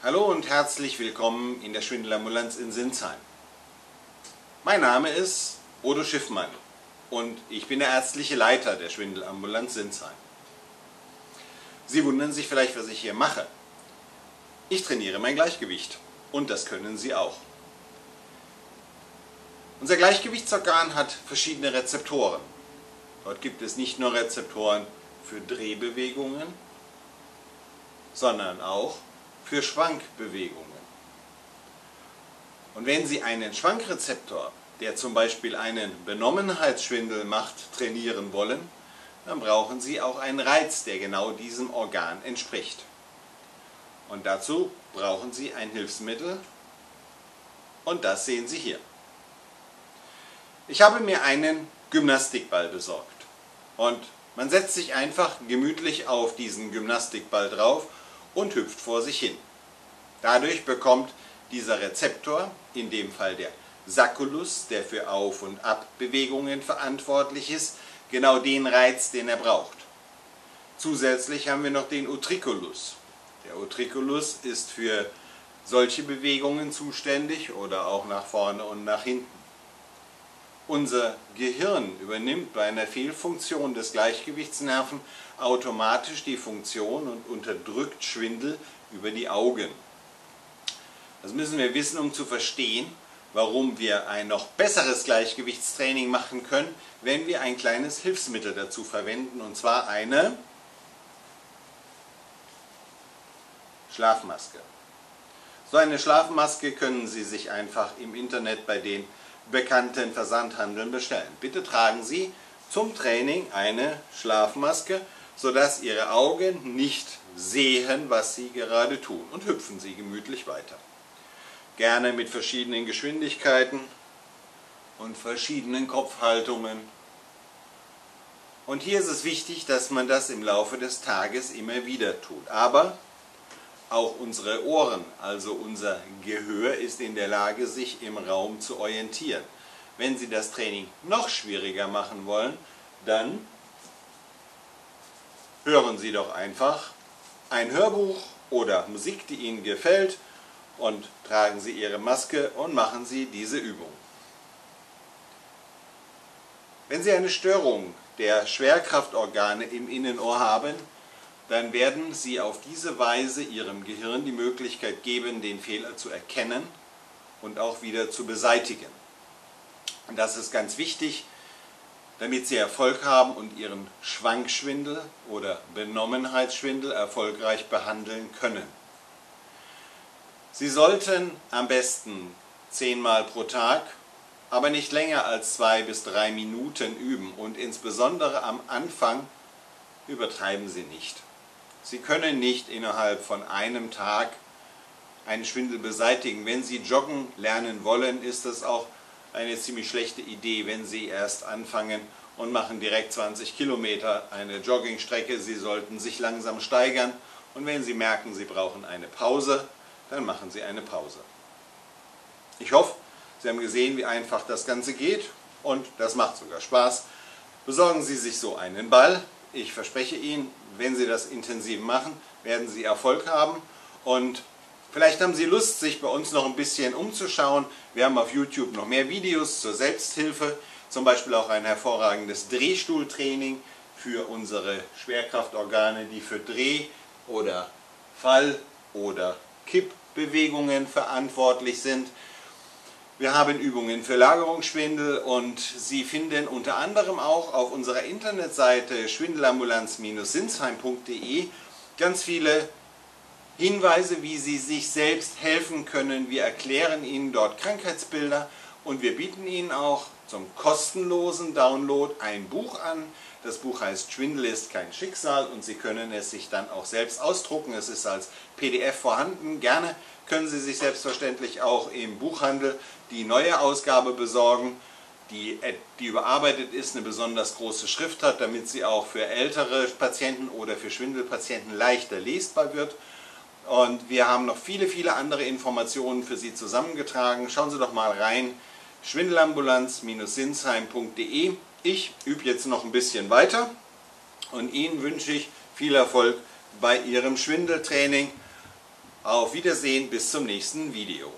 Hallo und herzlich willkommen in der Schwindelambulanz in Sinsheim. Mein Name ist Odo Schiffmann und ich bin der ärztliche Leiter der Schwindelambulanz Sinsheim. Sie wundern sich vielleicht, was ich hier mache. Ich trainiere mein Gleichgewicht und das können Sie auch. Unser Gleichgewichtsorgan hat verschiedene Rezeptoren. Dort gibt es nicht nur Rezeptoren für Drehbewegungen, sondern auch für Schwankbewegungen. Und wenn Sie einen Schwankrezeptor, der zum Beispiel einen Benommenheitsschwindel macht, trainieren wollen, dann brauchen Sie auch einen Reiz, der genau diesem Organ entspricht. Und dazu brauchen Sie ein Hilfsmittel und das sehen Sie hier. Ich habe mir einen Gymnastikball besorgt und man setzt sich einfach gemütlich auf diesen Gymnastikball drauf und hüpft vor sich hin. Dadurch bekommt dieser Rezeptor, in dem Fall der Sacculus, der für Auf- und Abbewegungen verantwortlich ist, genau den Reiz, den er braucht. Zusätzlich haben wir noch den Utriculus. Der Utriculus ist für solche Bewegungen zuständig oder auch nach vorne und nach hinten. Unser Gehirn übernimmt bei einer Fehlfunktion des Gleichgewichtsnerven automatisch die Funktion und unterdrückt Schwindel über die Augen. Das müssen wir wissen, um zu verstehen, warum wir ein noch besseres Gleichgewichtstraining machen können, wenn wir ein kleines Hilfsmittel dazu verwenden, und zwar eine Schlafmaske. So eine Schlafmaske können Sie sich einfach im Internet bei den bekannten Versandhandeln bestellen. Bitte tragen Sie zum Training eine Schlafmaske, sodass Ihre Augen nicht sehen, was Sie gerade tun und hüpfen Sie gemütlich weiter. Gerne mit verschiedenen Geschwindigkeiten und verschiedenen Kopfhaltungen. Und hier ist es wichtig, dass man das im Laufe des Tages immer wieder tut. Aber auch unsere Ohren, also unser Gehör, ist in der Lage, sich im Raum zu orientieren. Wenn Sie das Training noch schwieriger machen wollen, dann hören Sie doch einfach ein Hörbuch oder Musik, die Ihnen gefällt und tragen Sie Ihre Maske und machen Sie diese Übung. Wenn Sie eine Störung der Schwerkraftorgane im Innenohr haben, dann werden Sie auf diese Weise Ihrem Gehirn die Möglichkeit geben, den Fehler zu erkennen und auch wieder zu beseitigen. Und das ist ganz wichtig, damit Sie Erfolg haben und Ihren Schwankschwindel oder Benommenheitsschwindel erfolgreich behandeln können. Sie sollten am besten zehnmal pro Tag, aber nicht länger als zwei bis drei Minuten üben und insbesondere am Anfang übertreiben Sie nicht. Sie können nicht innerhalb von einem Tag einen Schwindel beseitigen. Wenn Sie joggen lernen wollen, ist das auch eine ziemlich schlechte Idee, wenn Sie erst anfangen und machen direkt 20 Kilometer eine Joggingstrecke. Sie sollten sich langsam steigern und wenn Sie merken, Sie brauchen eine Pause, dann machen Sie eine Pause. Ich hoffe, Sie haben gesehen, wie einfach das Ganze geht und das macht sogar Spaß. Besorgen Sie sich so einen Ball. Ich verspreche Ihnen, wenn Sie das intensiv machen, werden Sie Erfolg haben und vielleicht haben Sie Lust, sich bei uns noch ein bisschen umzuschauen. Wir haben auf YouTube noch mehr Videos zur Selbsthilfe, zum Beispiel auch ein hervorragendes Drehstuhltraining für unsere Schwerkraftorgane, die für Dreh- oder Fall- oder Kippbewegungen verantwortlich sind. Wir haben Übungen für Lagerungsschwindel und Sie finden unter anderem auch auf unserer Internetseite schwindelambulanz-sinsheim.de ganz viele Hinweise, wie Sie sich selbst helfen können. Wir erklären Ihnen dort Krankheitsbilder und wir bieten Ihnen auch zum kostenlosen Download ein Buch an. Das Buch heißt Schwindel ist kein Schicksal und Sie können es sich dann auch selbst ausdrucken. Es ist als PDF vorhanden. Gerne können Sie sich selbstverständlich auch im Buchhandel die neue Ausgabe besorgen, die, die überarbeitet ist, eine besonders große Schrift hat, damit sie auch für ältere Patienten oder für Schwindelpatienten leichter lesbar wird. Und wir haben noch viele, viele andere Informationen für Sie zusammengetragen. Schauen Sie doch mal rein, schwindelambulanz-sinsheim.de. Ich übe jetzt noch ein bisschen weiter und Ihnen wünsche ich viel Erfolg bei Ihrem Schwindeltraining Auf Wiedersehen bis zum nächsten Video.